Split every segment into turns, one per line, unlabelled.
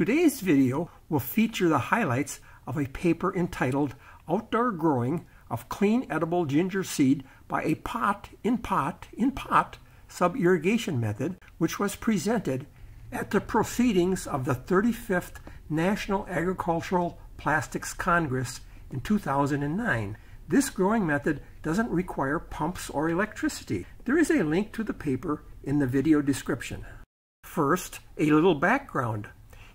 Today's video will feature the highlights of a paper entitled Outdoor Growing of Clean Edible Ginger Seed by a Pot in Pot in Pot Sub-Irrigation Method, which was presented at the proceedings of the 35th National Agricultural Plastics Congress in 2009. This growing method doesn't require pumps or electricity. There is a link to the paper in the video description. First, a little background.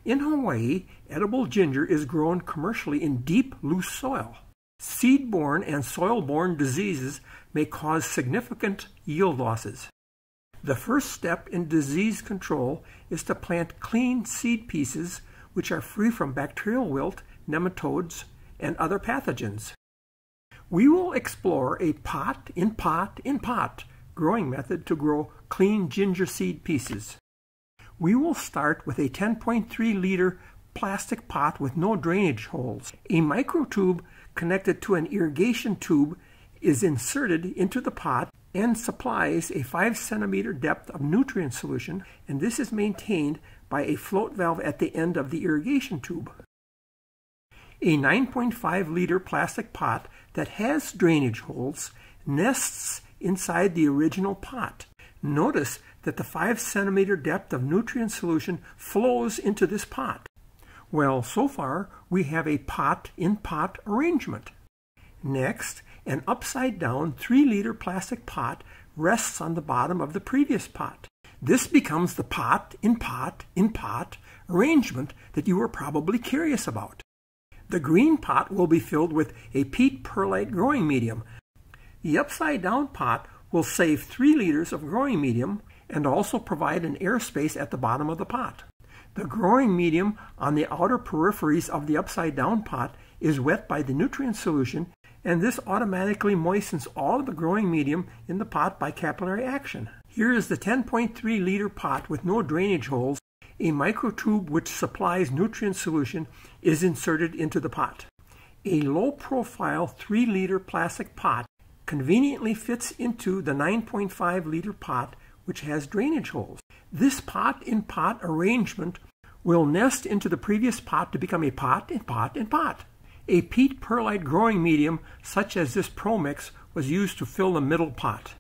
In Hawaii, edible ginger is grown commercially in deep, loose soil. Seed-borne and soil-borne diseases may cause significant yield losses. The first step in disease control is to plant clean seed pieces which are free from bacterial wilt, nematodes, and other pathogens. We will explore a pot in pot in pot growing method to grow clean ginger seed pieces. We will start with a 10.3 liter plastic pot with no drainage holes. A microtube connected to an irrigation tube is inserted into the pot and supplies a 5 centimeter depth of nutrient solution and this is maintained by a float valve at the end of the irrigation tube. A 9.5 liter plastic pot that has drainage holes nests inside the original pot. Notice that the 5 centimeter depth of nutrient solution flows into this pot. Well, so far we have a pot-in-pot arrangement. Next, an upside-down 3-liter plastic pot rests on the bottom of the previous pot. This becomes the pot-in-pot-in-pot arrangement that you were probably curious about. The green pot will be filled with a peat perlite growing medium. The upside-down pot will save 3 liters of growing medium and also provide an airspace at the bottom of the pot. The growing medium on the outer peripheries of the upside down pot is wet by the nutrient solution and this automatically moistens all of the growing medium in the pot by capillary action. Here is the 10.3 liter pot with no drainage holes. A microtube which supplies nutrient solution is inserted into the pot. A low profile 3 liter plastic pot conveniently fits into the 9.5 liter pot which has drainage holes. This pot-in-pot arrangement will nest into the previous pot to become a pot-in-pot-in-pot. A peat perlite growing medium such as this ProMix was used to fill the middle pot.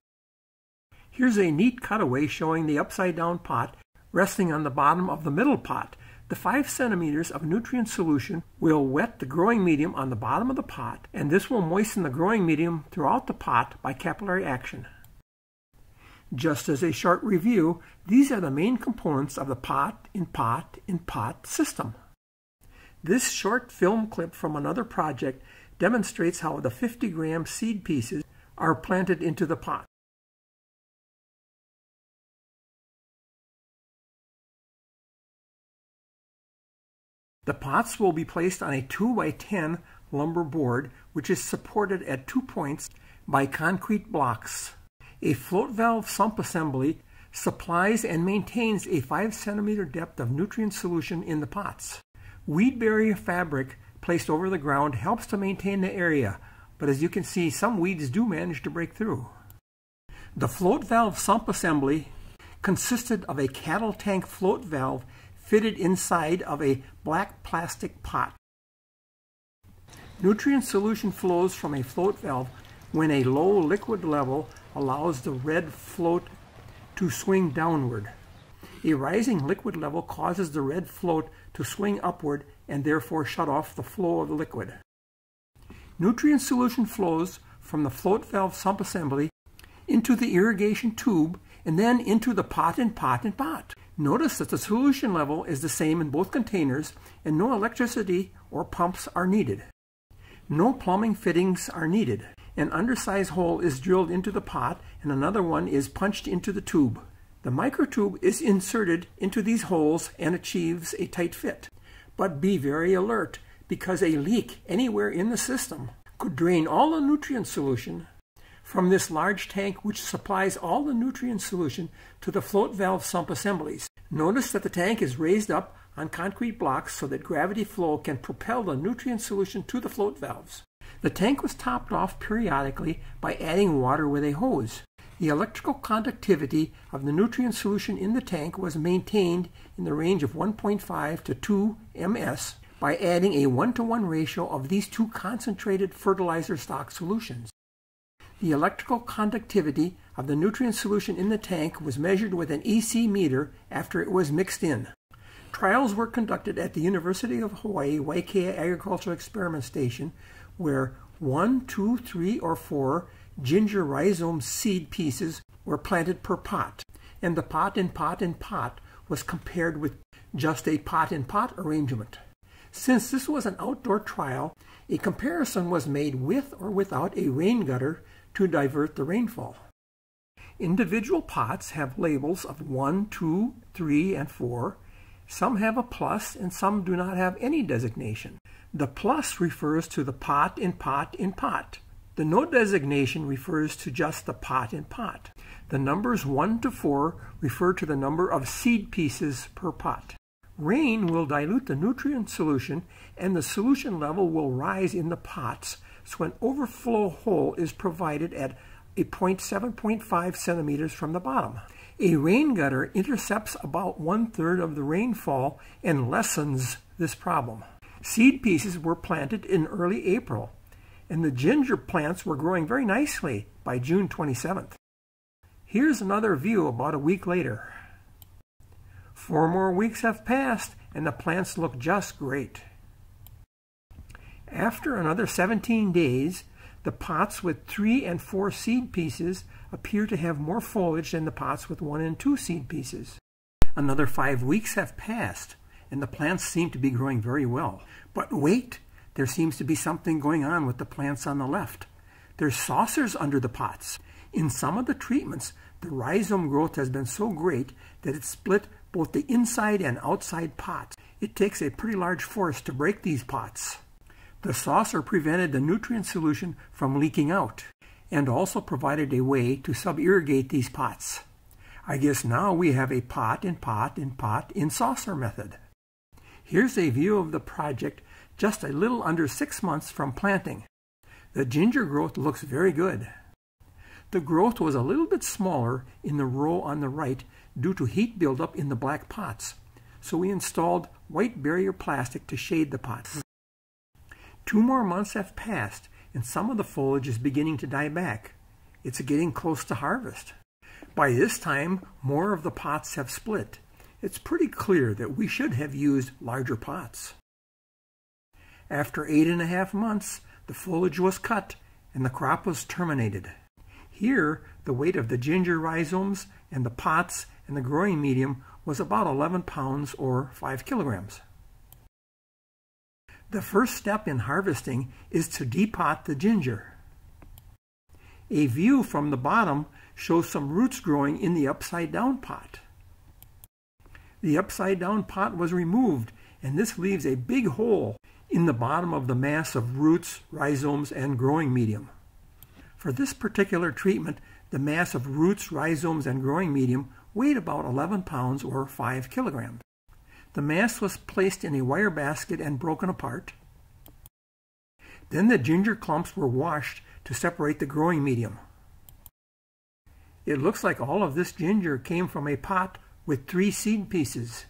Here's a neat cutaway showing the upside down pot resting on the bottom of the middle pot. The 5 centimeters of nutrient solution will wet the growing medium on the bottom of the pot and this will moisten the growing medium throughout the pot by capillary action. Just as a short review, these are the main components of the pot in pot in pot system. This short film clip from another project demonstrates how the 50 gram seed pieces are planted into the pot. The pots will be placed on a 2 by 10 lumber board which is supported at two points by concrete blocks. A float valve sump assembly supplies and maintains a 5 centimeter depth of nutrient solution in the pots. Weed barrier fabric placed over the ground helps to maintain the area, but as you can see, some weeds do manage to break through. The float valve sump assembly consisted of a cattle tank float valve fitted inside of a black plastic pot. Nutrient solution flows from a float valve when a low liquid level allows the red float to swing downward. A rising liquid level causes the red float to swing upward and therefore shut off the flow of the liquid. Nutrient solution flows from the float valve sump assembly into the irrigation tube and then into the pot and pot and pot. Notice that the solution level is the same in both containers and no electricity or pumps are needed. No plumbing fittings are needed. An undersized hole is drilled into the pot and another one is punched into the tube. The microtube is inserted into these holes and achieves a tight fit. But be very alert because a leak anywhere in the system could drain all the nutrient solution from this large tank which supplies all the nutrient solution to the float valve sump assemblies. Notice that the tank is raised up on concrete blocks so that gravity flow can propel the nutrient solution to the float valves. The tank was topped off periodically by adding water with a hose. The electrical conductivity of the nutrient solution in the tank was maintained in the range of 1.5 to 2 ms by adding a 1 to 1 ratio of these two concentrated fertilizer stock solutions. The electrical conductivity of the nutrient solution in the tank was measured with an EC meter after it was mixed in. Trials were conducted at the University of Hawaii Waiakea Agricultural Experiment Station where one, two, three, or four ginger rhizome seed pieces were planted per pot, and the pot in pot in pot was compared with just a pot in pot arrangement. Since this was an outdoor trial, a comparison was made with or without a rain gutter to divert the rainfall. Individual pots have labels of 1, 2, 3, and 4. Some have a plus and some do not have any designation. The plus refers to the pot in pot in pot. The no designation refers to just the pot in pot. The numbers 1 to 4 refer to the number of seed pieces per pot. Rain will dilute the nutrient solution and the solution level will rise in the pots so an overflow hole is provided at a point 7.5 centimeters from the bottom. A rain gutter intercepts about one third of the rainfall and lessens this problem. Seed pieces were planted in early April and the ginger plants were growing very nicely by June 27th. Here's another view about a week later. Four more weeks have passed and the plants look just great. After another 17 days, the pots with three and four seed pieces appear to have more foliage than the pots with one and two seed pieces. Another five weeks have passed and the plants seem to be growing very well. But wait, there seems to be something going on with the plants on the left. There's saucers under the pots. In some of the treatments, the rhizome growth has been so great that it split both the inside and outside pots. It takes a pretty large force to break these pots. The saucer prevented the nutrient solution from leaking out and also provided a way to sub-irrigate these pots. I guess now we have a pot in pot in pot in saucer method. Here's a view of the project just a little under six months from planting. The ginger growth looks very good. The growth was a little bit smaller in the row on the right due to heat buildup in the black pots, so we installed white barrier plastic to shade the pots. Two more months have passed and some of the foliage is beginning to die back. It's getting close to harvest. By this time, more of the pots have split. It's pretty clear that we should have used larger pots. After eight and a half months, the foliage was cut and the crop was terminated. Here, the weight of the ginger rhizomes and the pots and the growing medium was about 11 pounds or 5 kilograms. The first step in harvesting is to depot the ginger. A view from the bottom shows some roots growing in the upside down pot. The upside down pot was removed and this leaves a big hole in the bottom of the mass of roots, rhizomes, and growing medium. For this particular treatment, the mass of roots, rhizomes, and growing medium weighed about 11 pounds or 5 kilograms. The mass was placed in a wire basket and broken apart. Then the ginger clumps were washed to separate the growing medium. It looks like all of this ginger came from a pot with three seed pieces.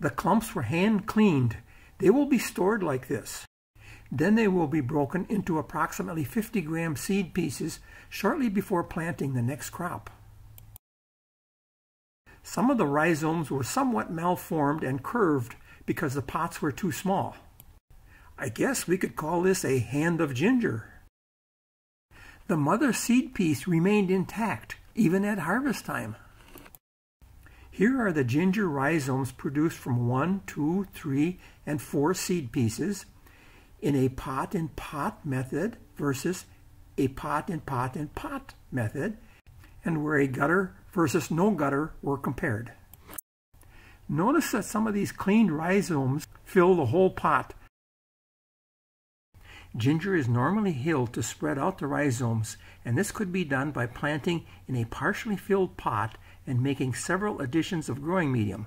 The clumps were hand cleaned they will be stored like this. Then they will be broken into approximately 50 gram seed pieces shortly before planting the next crop. Some of the rhizomes were somewhat malformed and curved because the pots were too small. I guess we could call this a hand of ginger. The mother seed piece remained intact even at harvest time. Here are the ginger rhizomes produced from one, two, three, and four seed pieces in a pot in pot method versus a pot in pot in pot method, and where a gutter versus no gutter were compared. Notice that some of these cleaned rhizomes fill the whole pot. Ginger is normally hilled to spread out the rhizomes, and this could be done by planting in a partially filled pot and making several additions of growing medium.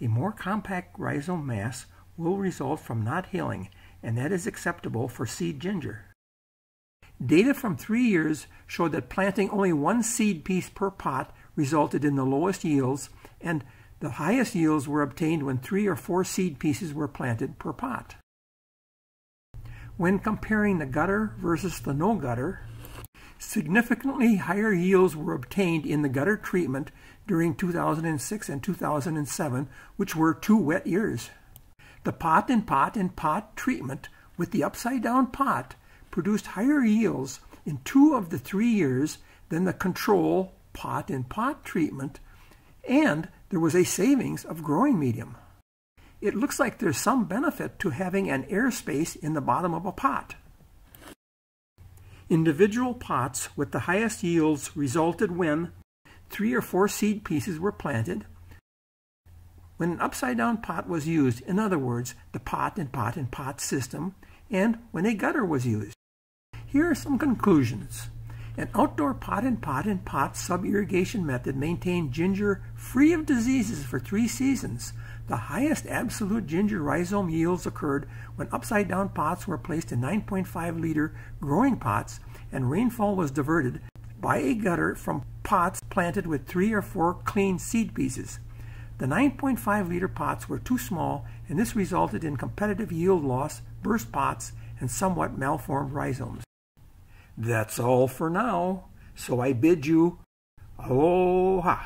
A more compact rhizome mass will result from not hilling, and that is acceptable for seed ginger. Data from three years showed that planting only one seed piece per pot resulted in the lowest yields, and the highest yields were obtained when three or four seed pieces were planted per pot. When comparing the gutter versus the no gutter, significantly higher yields were obtained in the gutter treatment during 2006 and 2007, which were two wet years. The pot in pot in pot treatment with the upside down pot produced higher yields in two of the three years than the control pot in pot treatment, and there was a savings of growing medium. It looks like there's some benefit to having an airspace in the bottom of a pot. Individual pots with the highest yields resulted when three or four seed pieces were planted, when an upside down pot was used, in other words, the pot in pot in pot system, and when a gutter was used. Here are some conclusions. An outdoor pot in pot in pot sub-irrigation method maintained ginger free of diseases for three seasons. The highest absolute ginger rhizome yields occurred when upside down pots were placed in 9.5 liter growing pots and rainfall was diverted by a gutter from pots planted with three or four clean seed pieces. The 9.5 liter pots were too small and this resulted in competitive yield loss, burst pots, and somewhat malformed rhizomes. That's all for now, so I bid you aloha.